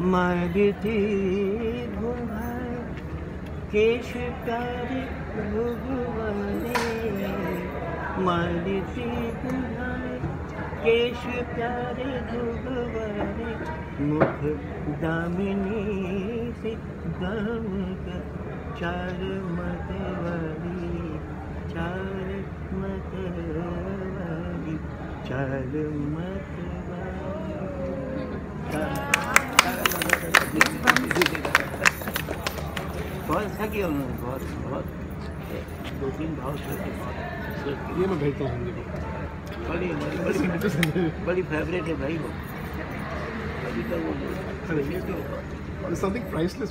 मरती बुढ़ाए केश प्यारे भगवाने बुढ़ाए केश प्यारे भगवाने मुख दामिनी से दम चार मतवाली चार मतवाली चार मतवाली बहुत अच्छा किया उन्होंने बहुत बहुत। दो तीन भाव ये मैं भेजता हूँ बड़ी बड़ी बड़ी बड़ी फेवरेट है भाई वो। अभी तक वो समथिंग प्राइसलेस